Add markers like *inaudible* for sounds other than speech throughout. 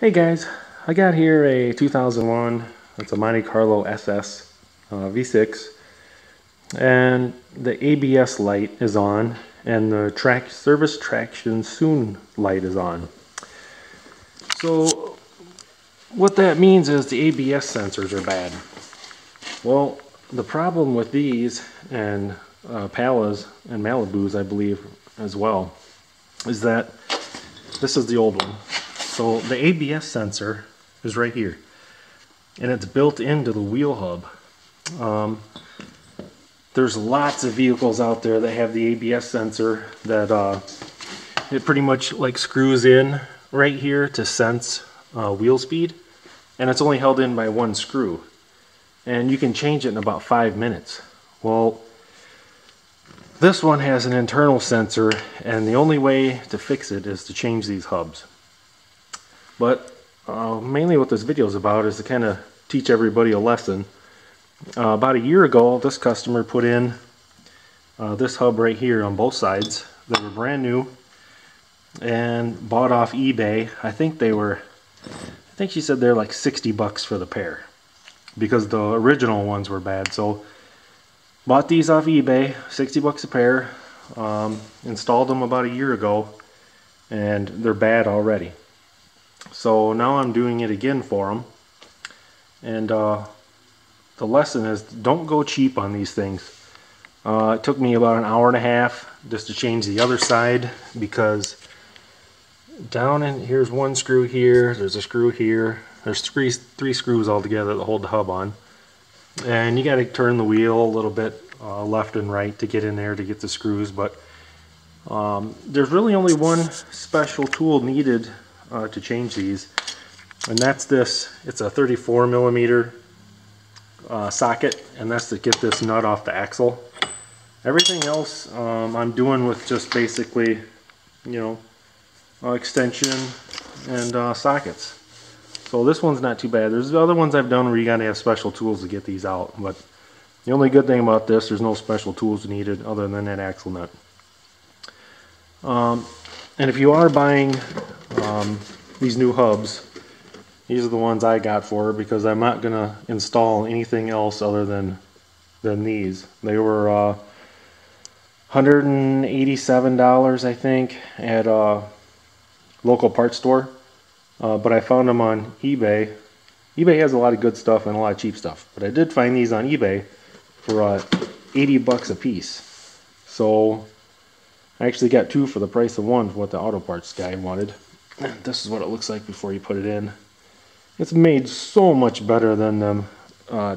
Hey guys, I got here a 2001, it's a Monte Carlo SS uh, V6 and the ABS light is on and the track service traction soon light is on. So what that means is the ABS sensors are bad. Well, the problem with these and uh, Impalas and Malibus, I believe, as well, is that this is the old one. So the ABS sensor is right here and it's built into the wheel hub. Um, there's lots of vehicles out there that have the ABS sensor that uh, it pretty much like screws in right here to sense uh, wheel speed and it's only held in by one screw and you can change it in about five minutes. Well, this one has an internal sensor and the only way to fix it is to change these hubs. But uh, mainly what this video is about is to kind of teach everybody a lesson. Uh, about a year ago, this customer put in uh, this hub right here on both sides. They were brand new and bought off eBay. I think they were, I think she said they're like 60 bucks for the pair because the original ones were bad. So bought these off eBay, 60 bucks a pair. Um, installed them about a year ago and they're bad already. So now I'm doing it again for them. And uh, the lesson is don't go cheap on these things. Uh, it took me about an hour and a half just to change the other side because down in here's one screw here, there's a screw here, there's three, three screws all together that hold the hub on. And you got to turn the wheel a little bit uh, left and right to get in there to get the screws. But um, there's really only one special tool needed uh, to change these. And that's this, it's a 34 millimeter uh, socket and that's to get this nut off the axle. Everything else um, I'm doing with just basically, you know, uh, extension and uh, sockets. So this one's not too bad. There's other ones I've done where you gotta have special tools to get these out, but the only good thing about this, there's no special tools needed other than that axle nut. Um, and if you are buying um, these new hubs. These are the ones I got for her because I'm not going to install anything else other than than these. They were uh, $187 I think at a local parts store. Uh, but I found them on eBay. eBay has a lot of good stuff and a lot of cheap stuff. But I did find these on eBay for uh, 80 bucks a piece. So I actually got two for the price of one for what the auto parts guy wanted. *clears throat* This is what it looks like before you put it in. It's made so much better than them uh,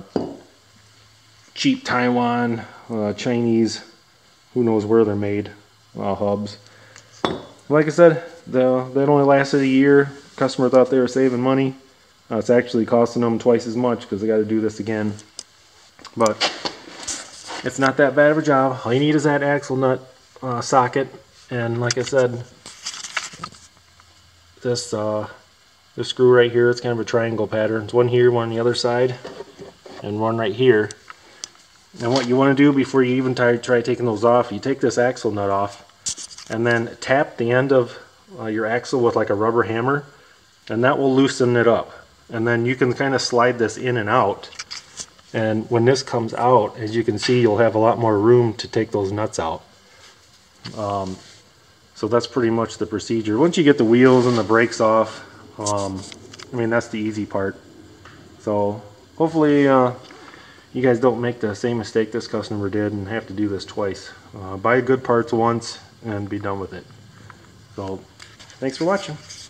cheap Taiwan, uh, Chinese, who knows where they're made, uh, hubs. Like I said, the, that only lasted a year. Customer thought they were saving money. Uh, it's actually costing them twice as much because they got to do this again. But it's not that bad of a job. All you need is that axle nut uh, socket. And like I said, this uh, this screw right here, it's kind of a triangle pattern. It's one here, one on the other side, and one right here. And what you want to do before you even try, try taking those off, you take this axle nut off, and then tap the end of uh, your axle with like a rubber hammer, and that will loosen it up. And then you can kind of slide this in and out. And when this comes out, as you can see, you'll have a lot more room to take those nuts out. Um, so that's pretty much the procedure. Once you get the wheels and the brakes off, um, I mean, that's the easy part. So hopefully uh, you guys don't make the same mistake this customer did and have to do this twice. Uh, buy good parts once and be done with it. So thanks for watching.